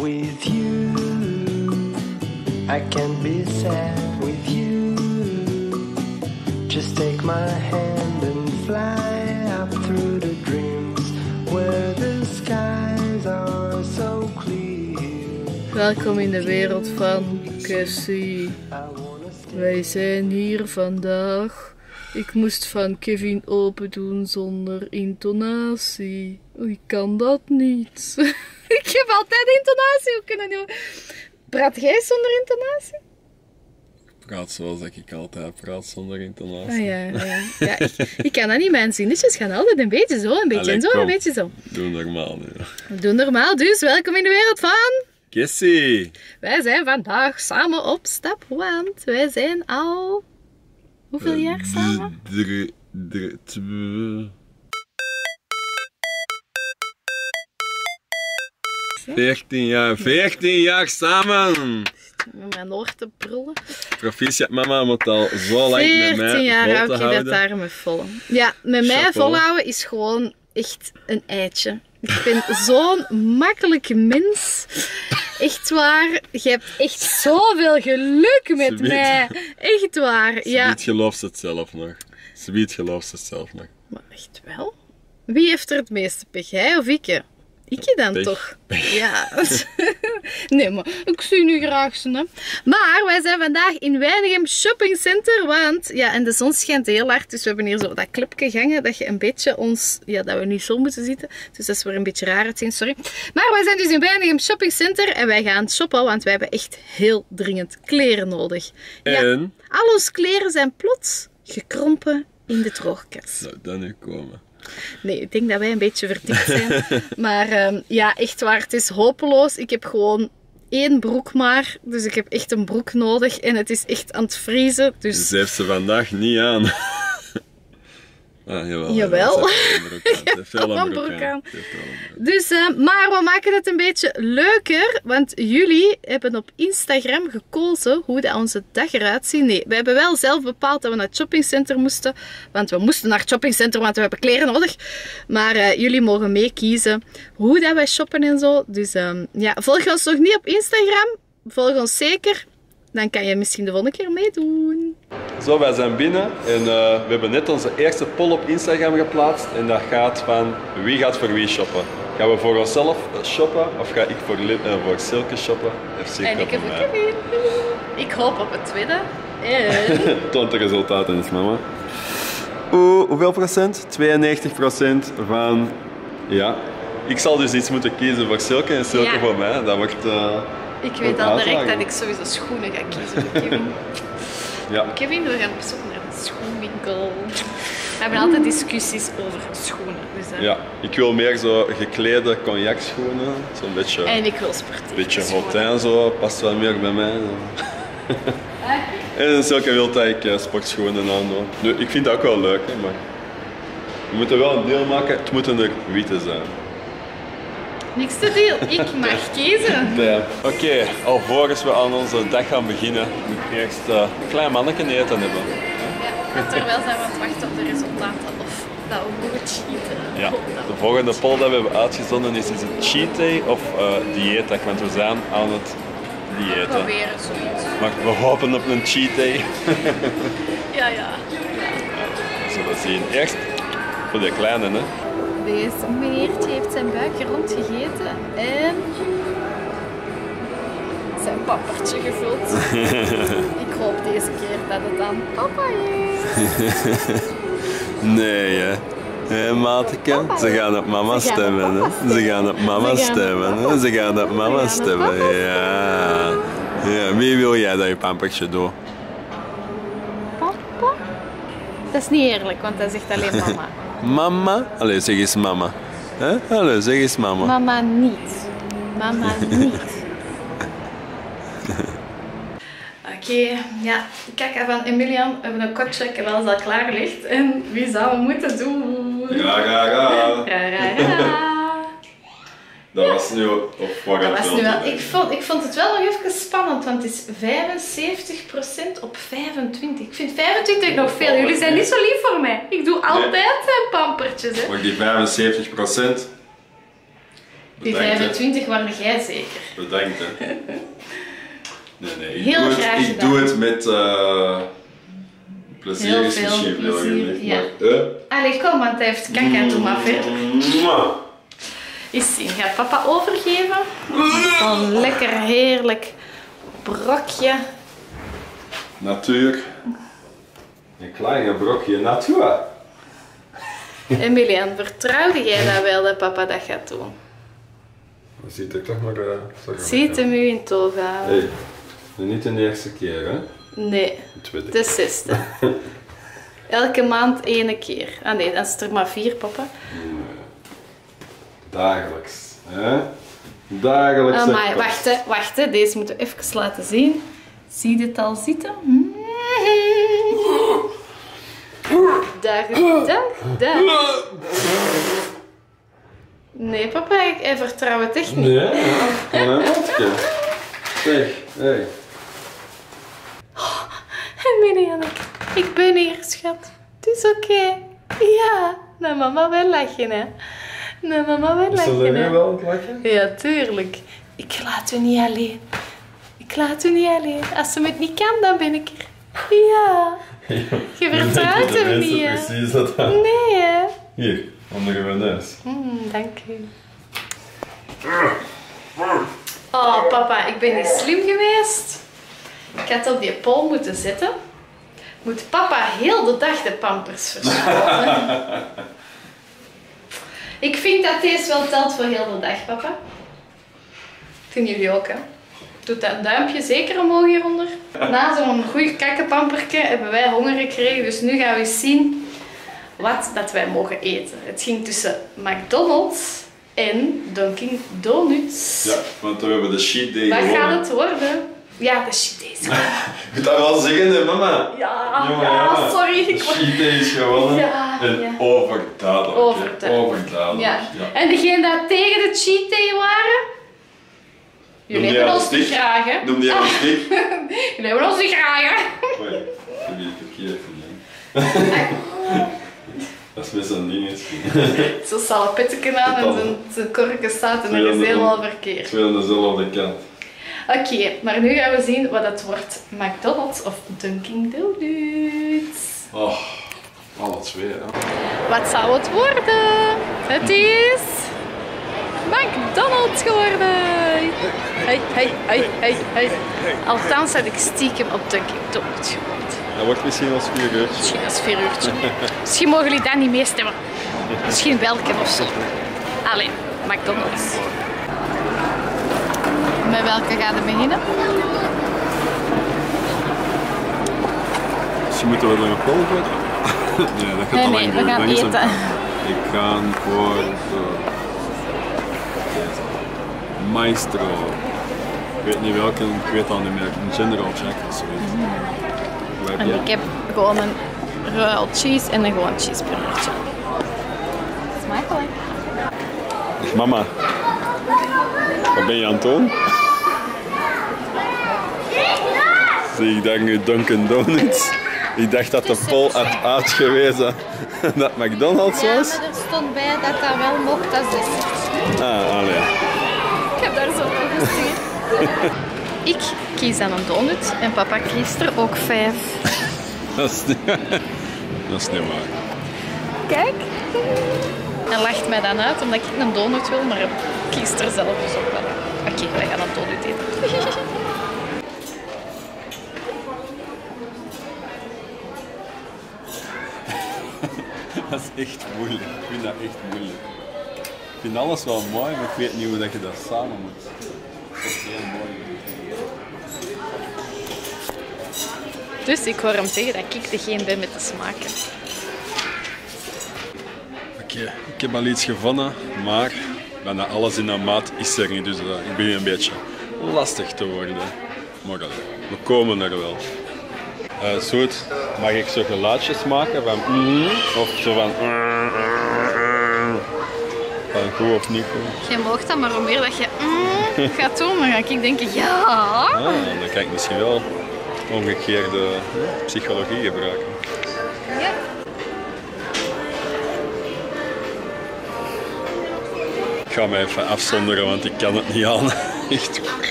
with you. I can't be sad with you. Just take my hand and fly up through the dreams where the skies are so clear. Welkom in de wereld van Cassie. Wij zijn hier vandaag. Ik moest van Kevin open doen zonder intonatie. Ik kan dat niet. ik heb altijd intonatie. Hoe kunnen? Praat jij zonder intonatie? praat zoals ik altijd praat, zonder intonatie. Ah ja, ja. ja ik, ik kan dat niet. Mijn zinnetjes gaan altijd een beetje zo, een beetje Allee, zo, kom. een beetje zo. Doe normaal nu. Doe normaal dus. Welkom in de wereld van... Kessie! Wij zijn vandaag samen op stap, want wij zijn al... Hoeveel jaar samen? Drie, drie, twee... Veertien jaar, veertien jaar samen! Met mijn oor te brullen. Proficiat mama moet al zo lang met 14 mij jaar vol hou ik dat daar me vol. Ja, met mij Chapeau. volhouden is gewoon echt een eitje. Ik ben zo'n makkelijke mens. Echt waar. Je hebt echt zoveel geluk met mij. Echt waar. Ja. Sweet gelooft het zelf nog. Sweet gelooft het zelf nog. Maar echt wel? Wie heeft er het meeste pech? Hij of ik? Ik dan Pech. toch? Ja. nee, maar ik zie nu graag. Hè. Maar wij zijn vandaag in Weinigem Shopping Center. Want ja, en de zon schijnt heel hard. Dus we hebben hier zo dat clubje gangen. Dat je een beetje ons. Ja, dat we niet zo moeten zitten. Dus dat is weer een beetje raar het zien, sorry. Maar wij zijn dus in Weinigem Shopping Center. En wij gaan shoppen. Want wij hebben echt heel dringend kleren nodig. Ja, En... al onze kleren zijn plots gekrompen in de droogkast. Zou dat nu komen? Nee, ik denk dat wij een beetje verdikt zijn. maar ehm, ja, echt waar, het is hopeloos. Ik heb gewoon één broek maar. Dus ik heb echt een broek nodig. En het is echt aan het vriezen. Dus Ze heeft ze vandaag niet aan. Ah, jawel. Jawel. Een. Dus, eh, maar we maken het een beetje leuker, want jullie hebben op Instagram gekozen hoe dat onze dag eruit ziet. Nee, we hebben wel zelf bepaald dat we naar het shoppingcenter moesten, want we moesten naar het shoppingcenter, want we hebben kleren nodig. Maar eh, jullie mogen meekiezen hoe dat wij shoppen en zo. Dus ehm, ja, volg ons nog niet op Instagram, volg ons zeker. Dan kan je misschien de volgende keer meedoen. Zo, wij zijn binnen en eh, we hebben net onze eerste poll op Instagram geplaatst. En dat gaat van wie gaat voor wie shoppen. Gaan we voor onszelf shoppen of ga ik voor, eh, voor Silke shoppen? FC En ik heb voor. Kevin. Ik hoop op het tweede. En... Toont de resultaten eens, mama. Oeh, hoeveel procent? 92 procent van... Ja. Ik zal dus iets moeten kiezen voor Silke en Silke Ja. voor mij. Dat wordt... eh, Ik weet Een al direct dat ik sowieso schoenen ga kiezen voor Kevin. ja. Kevin, we gaan op zoek naar een schoenwinkel. We hebben altijd discussies over schoenen. Dus, eh, ja. Ik wil meer zo geklede cognac schoenen. Zo'n beetje... En ik wil sportief. beetje schoenen. hotin zo, past wel meer bij mij. En Silke wil dat ik eh, sportschoenen aandoen. Nu, ik vind dat ook wel leuk, hè, maar we moeten wel een deel maken. Het moeten er witte zijn. Niks te veel. Ik mag kiezen. Ja. Oké, alvorens we aan onze dag gaan beginnen, moet ik eerst eh, een klein manneke eten hebben. Ja, terwijl zijn we aan het wachten op de resultaten of dat we mogen cheaten. Ja. De volgende poll dat we hebben uitgezonden is, is het cheat day of eh dieetdag? Want we zijn aan het diëten. Proberen zoiets. Maar we hopen op een cheat day. Ja, ja. We zullen zien. Eerst voor de kleine, hè. Meneertje heeft zijn buikje rondgegeten en zijn pappertje gevuld. Ik hoop deze keer dat het dan papa is. Nee, hè. Hé, maatje. Ze gaan op mama stemmen. Ze gaan op mama stemmen. Ze gaan op mama stemmen. Ja. Ja, wie wil jij dat je pampertje doet? Papa? Dat is niet eerlijk, want hij zegt alleen mama. Mama? Allee, zeg eens mama. Hè? Allee, zeg eens mama. Mama niet. Mama niet. Oké, ja, kaka van Emilian. We hebben een kotje, wel al klaar ligt. En wie zou we moeten doen? Ja, ja, ja. Ra, ra, ra. Dat was nu wat Dat was nu wel, ik, vond, ik vond het wel nog even spannend, want het is 75% op 25. Ik vind 25 nog veel. Jullie zijn niet zo lief voor mij. Ik doe altijd zijn pampertjes. Hè. Maar die 75 procent, Die Bedankt, hè. 25 waren jij zeker. Bedankt, hè. Nee, nee. Ik, Heel doe, graag het, ik doe het met eh, plezier. Heel is veel misschien veel plezier, gezegd, ja. maar, eh, Allee, kom, want hij heeft kak en doe maar verder. Eens zien, gaat papa overgeven? Zo'n lekker heerlijk brokje. Natuur. Een klein brokje natuur. Emilian, vertrouwde jij dat wel dat papa dat gaat doen? Dat ziet er toch maar... Uh, Ziet hem u in houden? Hey, niet de eerste keer, hè? Nee, De zesde. Elke maand ene keer. Ah nee, dan is het er maar vier, papa. Dagelijks. Hè? Dagelijks. Hè, maar wacht, hè, wacht, hè. deze moeten we even laten zien. Zie je het al zitten? Dag, dag, dag. Nee, papa, ik- hij vertrouwt het echt niet. Nee, een mondje. Zeg, hey. Emilian, ik, ik ben hier, schat. Het is oké. Ja, nou mama wel lachen, hè. Nou mama dat lachen, nu hè. wel lachen? Ja, tuurlijk. Ik laat u niet alleen. Ik laat u niet alleen. Als ze het niet kan, dan ben ik er. Ja. Je vertrouwt hem niet, hè? precies dat. Nee, hè. Hier, onder uw neus. Mm, dank u. Oh, papa, ik ben niet slim geweest. Ik had op die pol moeten zetten. Moet papa heel de dag de pampers verschonen. ik vind dat deze wel telt voor heel de dag, papa. Vinden jullie ook, hè? Doet dat duimpje zeker omhoog hieronder. Na zo'n goed kakkenpamperke hebben wij honger gekregen. Dus nu gaan we eens zien wat dat wij mogen eten. Het ging tussen McDonald's en Dunkin' Donuts. Ja, want we hebben de sheet day Wat gaat het worden? Ja, de shit is gewonnen. Je moet dat wel zeggen, hè, mama. Ja, Jongen, ja, sorry. De sheet day is gewonnen. Ja, en ja. overduidelijk. hè. Overduidelijk. Overduidelijk. Ja. Ja. En degenen die tegen de cheat day waren? Jullie Noem hebben ons niet graag, hè? Noem die een stick? Jullie hebben ons niet graag, hè? Oei, ik heb je verkeerd. Dat is met zo'n ding eens. Zo'n salpetteken aan en zijn, zijn korken staat en dat is helemaal verkeerd. Twee aan dezelfde kant. Oké, maar nu gaan we zien wat het wordt. McDonald's of Dunkin' Donuts. Oh, alle twee, hè. Wat zou het worden? Het is... McDonald's geworden! Hey, hey, hey, hey, hey. Althans had ik stiekem op Dunkin' Donuts gewoond. Dat wordt misschien als vier uur. Misschien als vier uurtje. Misschien mogen jullie dat niet meestemmen. Misschien welke of zo. Allee, McDonald's. Met welke gaan we beginnen? Misschien moeten we er nog wel voor. Nee, dat gaat Nee, nee, lang we gaan Dan is het- eten. Ik ga voor Maestro. Ik weet niet welke, ik weet al niet meer. Een General Jack of zoiets. En ik heb gewoon een royal cheese en een gewoon cheeseburgertje. Smakelijk. Mama, wat ben je aan het doen? Zie ik daar nu Dunkin' Donuts? Ik dacht dat de Pol had uitgewezen dat McDonald's was. er stond bij dat dat wel mocht als dessert. Ah, allee. Ik heb daar zo voor gezien. ik kies dan een donut en papa kiest er ook vijf. Dat is niet, dat is niet waar. Kijk. En lacht mij dan uit omdat ik een donut wil, maar ik kies er zelf dus ook wel. Oké, wij gaan een donut eten. Echt moeilijk. Ik vind dat echt moeilijk. Ik vind alles wel mooi, maar ik weet niet hoe dat je dat samen moet. Dat is heel mooi. Dus ik hoor hem zeggen dat ik degene ben met de smaken. Oké, ik heb al iets gevonden, maar bijna alles in de maat is er niet. Dus eh, ik begin een beetje lastig te worden. Maar we komen er wel. Zoet, mag ik zo geluidjes maken van mhm, of zo van van goed of niet goed? Je mag dat, maar hoe meer dat je mm, gaat doen, dan ga ik denken ja. Ah, dan kan ik misschien wel omgekeerde eh, psychologie gebruiken. ja. Ik ga mij even afzonderen, want ik kan het niet aan. Echt.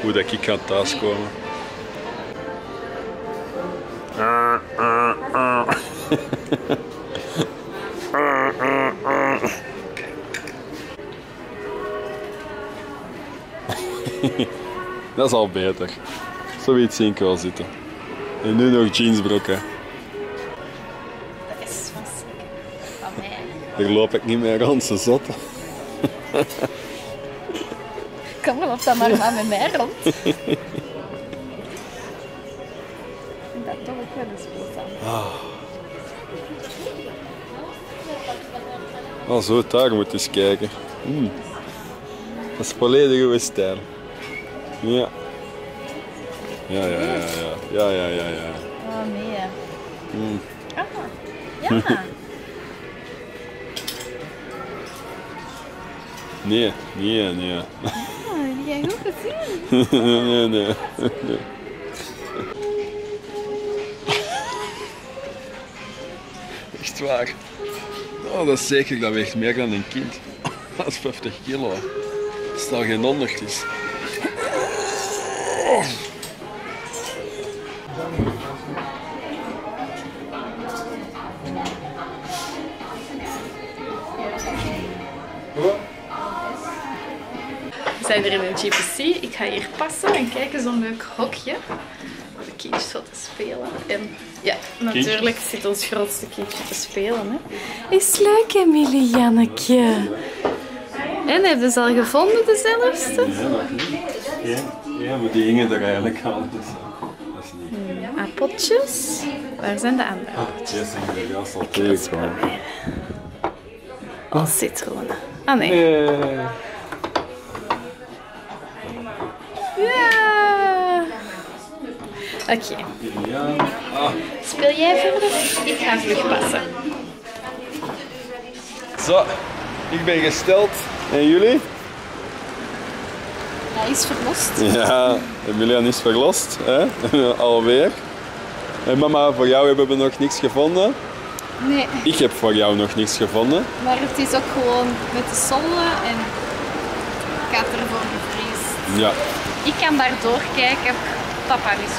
Hoe dat ik ga thuiskomen. Dat is al beter. Zoiets zie ik wel zitten. En nu nog jeansbroeken. Dat is van van mij. Daar loop ik niet meer rond, ze zot. Kom maar op dat maar maar met mij rond. Oh, zo, daar moet je eens kijken. Hmm. Dat is volledig uw stijl. Ja. Ja, ja, ja, ja. Ja, ja, ja, ja. Oh nee. Ah, ja. Nee, nee, nee. Oh, die heb ik goed gezien. nee, nee. nee. Echt waar. Oh, dat is zeker, dat weegt meer dan een kind. Dat is 50 kilo. Dat geen 100 is. We zijn er in een GPC. Ik ga hier passen en kijken zo'n leuk hokje. De wat te spelen. En ja, natuurlijk zit ons grootste kindje te spelen. Hè. Is leuk, Emilianneke. En heb je ze al gevonden, dezelfde? Ja. Ja, ja, maar die hingen er eigenlijk aan. Dus, eh, dat is niet. Potjes. Waar zijn de andere? Yes, ik ben juist al tegengekomen. Oh, citroenen. Ah nee. Nee. Oké. Speel jij verder? Ik ga vlug passen. Zo, ik ben gesteld. En jullie? Hij is verlost. Ja, Emilian is verlost. Hè? Alweer. En mama, voor jou hebben we nog niks gevonden. Nee, Ik heb voor jou nog niks gevonden. maar het is ook gewoon met de zonde en ik had ervoor gevreesd. Ja. Ik kan daar doorkijken. Papa is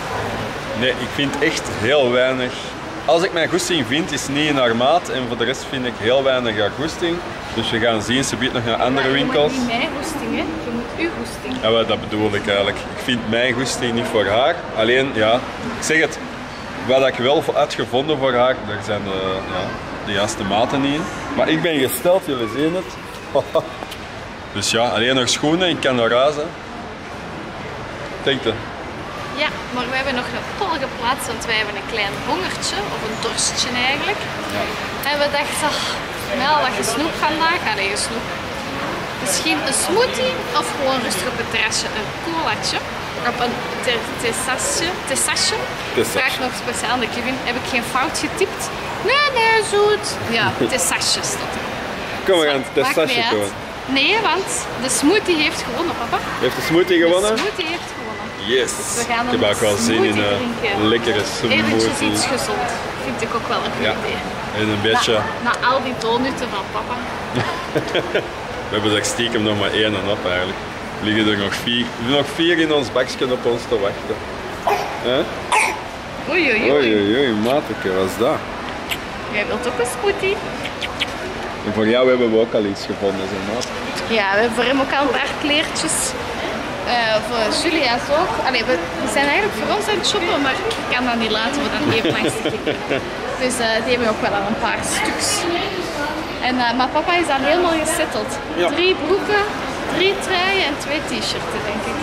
Nee, ik vind echt heel weinig. Als ik mijn goesting vind, is niet in haar maat. En voor de rest vind ik heel weinig haar goesting. Dus we gaan zien, ze biedt nog naar andere winkels. Je moet niet mijn goesting, hè. Je moet uw goesting. Ja, dat bedoel ik eigenlijk. Ik vind mijn goesting niet voor haar. Alleen, ja, ik zeg het. Wat ik wel had gevonden voor haar, daar zijn de, ja, de juiste maten niet in. Maar ik ben gesteld, jullie zien het. Dus ja, alleen nog schoenen, ik kan naar huis. Hè. Denk je? Ja, maar we hebben nog een pol geplaatst, want wij hebben een klein hongertje, of een dorstje eigenlijk. En we dachten, ach, wel wat gesnoep vandaag. Allee, gesnoep. Misschien een smoothie of gewoon rustig op het terrasje een colaatje. Op een te- tessasje. Tessasje. Tessasje. Vraag nog speciaal aan de Kevin. Heb ik geen fout getypt? Nee, nee, zoet. Ja, tessasje stond er. Kom, we gaan het uit. doen. Nee, want de smoothie heeft gewonnen, papa. Heeft de smoothie gewonnen? De smoothie heeft gewonnen. Yes. We gaan ik heb ook wel zin in een drinken. lekkere Eventjes smoothie. iets gezond. Vind ik ook wel een goed Ja. idee. En een beetje, Na, na al die donutten van papa. we hebben er stiekem nog maar één en op eigenlijk. Er liggen er nog vier, nog vier in ons bakje op ons te wachten. Hè? Oei, oei, oei. Oei, oei, oei, mateke, wat is dat? Jij wilt ook een smoothie? En voor jou hebben we ook al iets gevonden, zeg maar. Ja, we hebben voor hem ook al een paar kleertjes. Eh, voor Julia's ook. Allee, we, we zijn eigenlijk voor ons aan het shoppen, maar ik kan dat niet laten, we dan even langs te kijken. Dus eh, die hebben we ook wel al een paar stuks. En, eh, maar papa is al helemaal gesetteld. Ja. Drie broeken, drie truien en twee t-shirts, denk ik.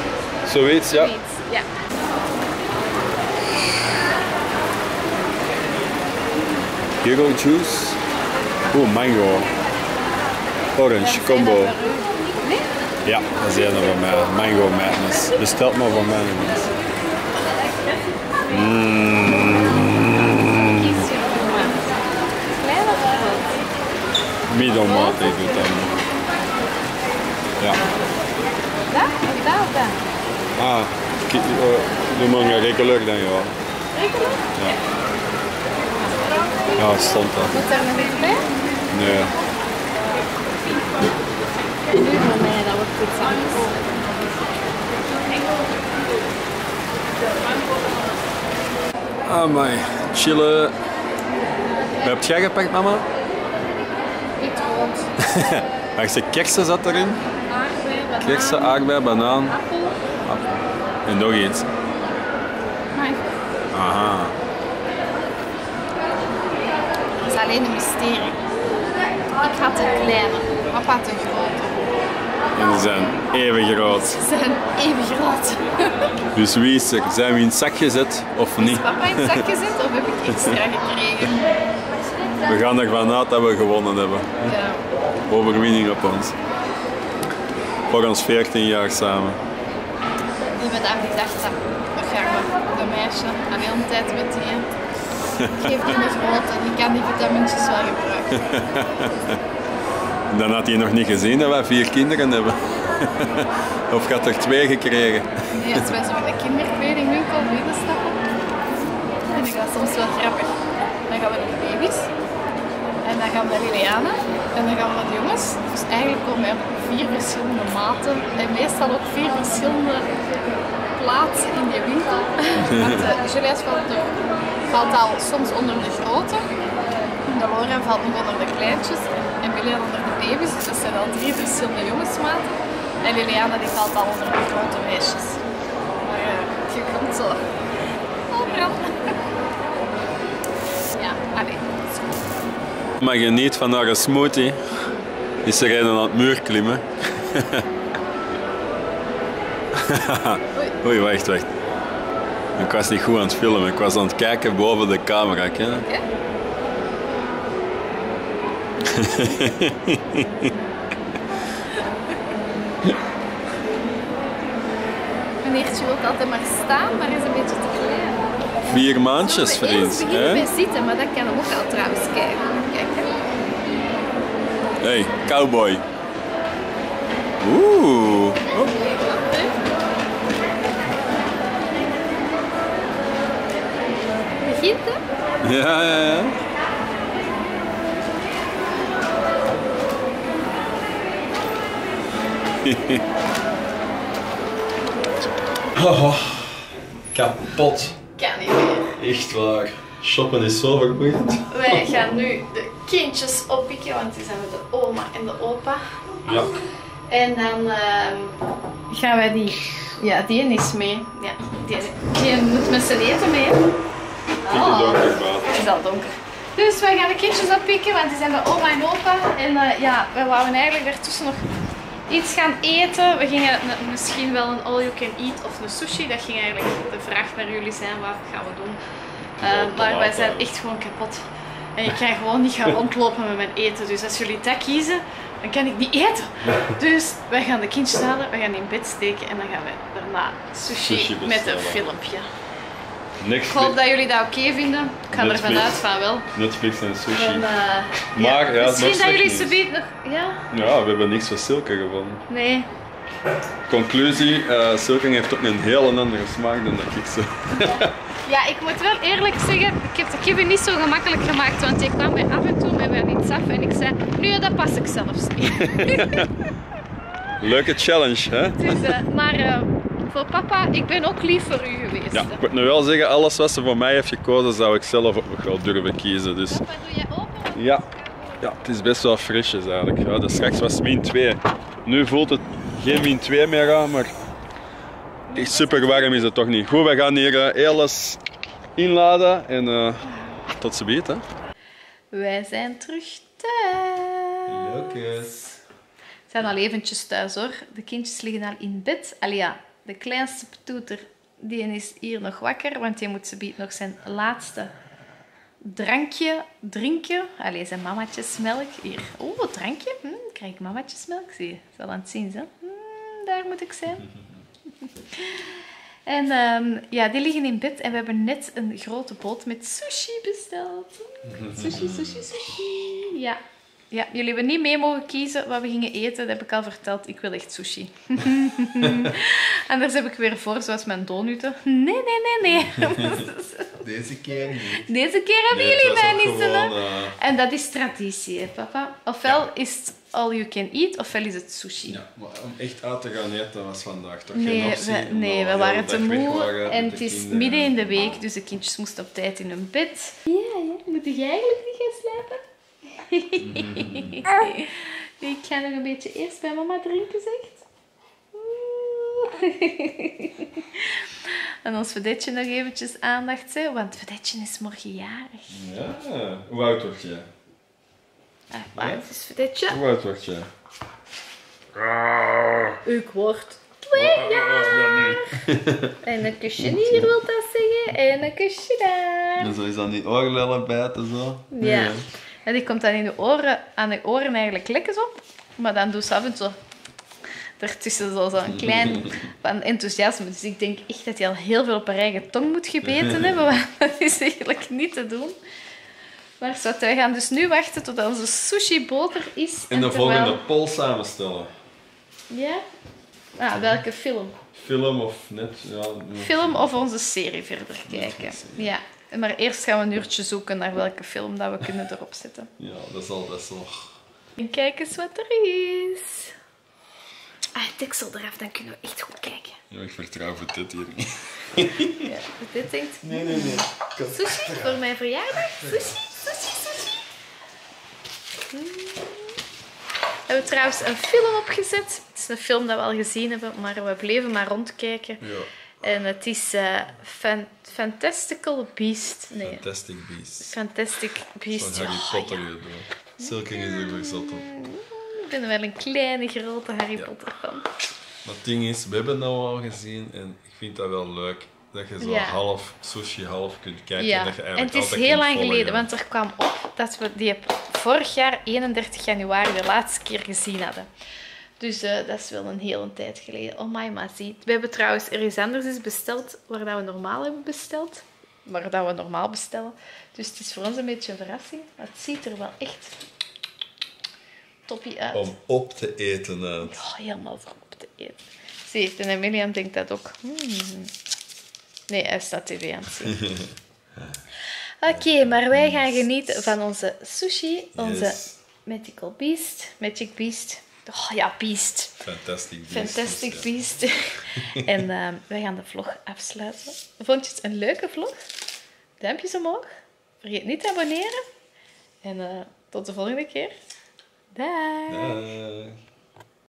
Zoiets, ja. Zoiets, Ja. Juice. Oeh, mango. Orange combo. Ja, dat is een van mij. Mango madness. Bestelt maar voor mij. Middelmaat ik doe dan. Ja. Dat? Of dat of dat? Ah, eh, doe maar een regular dan ja. Rekenen? Ja, stond dat. Moet er nog iets bij? Nee. Voor mij, dat wordt. Amai, chillen. Wat heb jij gepakt, mama? Niet rood. Wacht, de kersen zat erin. Aardbei, banaan, Kersen, aardbei, banaan. appel. En nog iets. Aha. het is alleen een mysterie. Ik had een kleine, papa een grote. En die zijn even groot. Ze zijn even groot. Dus wie is er? Zijn we in het zak gezet of Is niet? papa in het zak gezet of heb ik extra gekregen? We gaan ervan uit dat we gewonnen hebben. Ja. Overwinning op ons. Voor ons 14 jaar samen. We hebben daar gedacht dat we gaan we de meisje aan de tijd met die. Geef die een grote, die kan die vitamintjes wel gebruiken. Dan had hij nog niet gezien dat wij vier kinderen hebben. Of gaat er twee gekregen. Nee, als wij zo in de kinderkledingwinkel binnenstappen, vind ik dat soms wel grappig. Dan gaan we naar de baby's. En dan gaan we naar Liliana. En dan gaan we naar de jongens. Dus eigenlijk komen we op vier verschillende maten. En meestal ook vier verschillende plaatsen in die winkel. Want uh, er- valt al soms onder de grote. De Laura valt nog onder de kleintjes. En William onder de baby's. Dus dat zijn al drie verschillende jongensmaten. En Liliana die valt al onder de grote meisjes. Maar eh, je komt zo overal. Ja, allee. Maar geniet van haar smoothie. Is er een aan het muur klimmen. Oei, wacht, wacht. Ik was niet goed aan het filmen. Ik was aan het kijken boven de camera. Je? Oké. Meneertje wil altijd maar staan, maar is een beetje te klein. Vier maandjes, vriend. beginnen hè? bij zitten, maar dat kan ook al trouwens kijken. Kijk, hè. Hey, cowboy. Oeh. Begint hè? Ja, ja, ja. oh, kapot. Kan niet meer. Echt waar. Shoppen is zo vermoeiend. Wij gaan nu de kindjes oppikken, want die zijn met de oma en de opa. Ja. En dan ehm, gaan wij die... Ja, die is mee. Ja, die, die moet met z'n eten mee. Oh, donker, maar. het is al donker. Dus wij gaan de kindjes oppikken, want die zijn bij oma en opa. En eh, ja, we wouden eigenlijk daartussen nog iets gaan eten. We gingen misschien wel een all you can eat of een sushi. Dat ging eigenlijk de vraag naar jullie zijn, wat gaan we doen? Eh, maar wij zijn echt gewoon kapot. En ik kan gewoon niet gaan rondlopen met mijn eten. Dus als jullie dat kiezen, dan kan ik niet eten. Dus wij gaan de kindjes halen, we gaan die in bed steken en dan gaan we daarna sushi, Sushi met een filmpje. Ik hoop dat jullie dat oké vinden. Ik ga Netflix. ervan uit van wel. Netflix en sushi. En, eh, Maar, ja, misschien dat jullie slecht subiet nog... Ja? Ja, we hebben niks van Silke gevonden. Nee. Conclusie, Silke heeft ook een heel andere smaak dan dat ik. Ja, ik moet wel eerlijk zeggen, ik heb de kibbe niet zo gemakkelijk gemaakt, want ik kwam mij af en toe met wel iets af en ik zei, nu dat pas ik zelfs niet. Leuke challenge, hè? Dus, eh, maar voor papa, ik ben ook lief voor u geweest. Ja, ik moet nu wel zeggen, alles wat ze voor mij heeft gekozen, zou ik zelf ook nog wel durven kiezen. Dus Papa, doe jij open? ja, ja het is best wel frisjes eigenlijk. Ja, dus straks was het min 2. Nu voelt het geen min 2 meer aan, maar echt super warm is het toch niet. Goed, we gaan hier eh, alles inladen en eh, tot ziens, hè? Wij zijn terug thuis. Leukes. We zijn al eventjes thuis hoor. De kindjes liggen al in bed. Allee ja, de kleinste petoeter die is hier nog wakker, want die moet ze nog zijn laatste drankje drinken. Allee, zijn mamatjesmelk. Hier. Oeh, drankje. Hm, krijg ik mamatjesmelk? Zie je. Aan het zien zijn. Hm, daar moet ik zijn. En ehm, ja, die liggen in bed en we hebben net een grote boot met sushi besteld. Sushi, sushi, sushi. Ja. Ja, jullie hebben niet mee mogen kiezen wat we gingen eten. Dat heb ik al verteld. Ik wil echt sushi. Anders heb ik weer voor, zoals mijn donutten. Nee, nee, nee, nee. Deze keer niet. Deze keer hebben Nee, jullie mij niet gewoon, zullen. eh, En dat is traditie, hè, papa. Ofwel is het all you can eat, ofwel is het sushi. Ja, maar om echt uit te gaan eten was vandaag toch Nee, geen optie. we, nee, we waren te moe en het is kinderen. midden in de week, dus de kindjes moesten op tijd in hun bed. Ja, ja. Moet jij eigenlijk niet gaan slapen? Ik ga nog een beetje eerst bij mama drinken, zegt. Oeh. En ons vedetje nog eventjes aandacht, hè, want vedetje is morgen jarig. Ja, hoe oud word je? Ah, is vedetje? Hoe oud word je? Ik word twee jaar. En een kusje hier wil dat zeggen. En een kusje daar. En zo is dan die oorlellen bijten zo. Ja. En die komt dan in de oren, aan de oren eigenlijk lekker op. Maar dan doet ze af en toe ertussen zo zo'n klein van enthousiasme. Dus ik denk echt dat hij al heel veel op haar eigen tong moet gebeten hebben. Want dat is eigenlijk niet te doen. Maar zwart, wij gaan dus nu wachten tot onze sushi boter is. En de terwijl- volgende poll samenstellen. Ja? Ah, welke film? Film of net, ja. Film of onze serie verder kijken. Ja. Maar eerst gaan we een uurtje zoeken naar welke film dat we kunnen erop zetten. Ja, dat is altijd zo. En kijk eens wat er is. Ah, het deksel eraf, dan kunnen we echt goed kijken. Ja, ik vertrouw voor dit hier niet. Ja, dit denkt... Nee, nee, nee. Sushi voor mijn verjaardag? Sushi, sushi, sushi. Hmm. We hebben trouwens een film opgezet. Het is een film dat we al gezien hebben, maar we bleven maar rondkijken. Ja, En het is eh, Fan- Fantastical Beast. Nee, Fantastic Beasts. Fantastic Beast. Van Harry Potter ja. is er weer op. Ik ben wel een kleine, grote Harry Ja. Potter fan. Maar het ding is, we hebben het nou al gezien en ik vind dat wel leuk. Dat je zo Ja. half sushi, half kunt kijken. Ja, dat je en eigenlijk het is heel lang volgen. geleden, want er kwam op dat we die vorig jaar, 31 januari, de laatste keer gezien hadden. Dus eh, dat is wel een hele tijd geleden. Oh my, maar zie. We hebben trouwens er iets anders is besteld, waar dat we normaal hebben besteld. Waar dat we normaal bestellen. Dus het is voor ons een beetje een verrassing. Maar het ziet er wel echt toppie uit. Om op te eten uit. Oh, helemaal voor op te eten. Zie, en Emilian denkt dat ook. Hmm. Nee, hij staat tv aan het zien. Oké, maar wij gaan genieten van onze sushi. Onze Yes. Magical Beast. Magic Beast. Oh ja, Beast. Fantastic Beasts. Fantastic. Beast. en ehm, wij gaan de vlog afsluiten. Vond je het een leuke vlog? Duimpjes omhoog. Vergeet niet te abonneren. En eh, tot de volgende keer. Dag.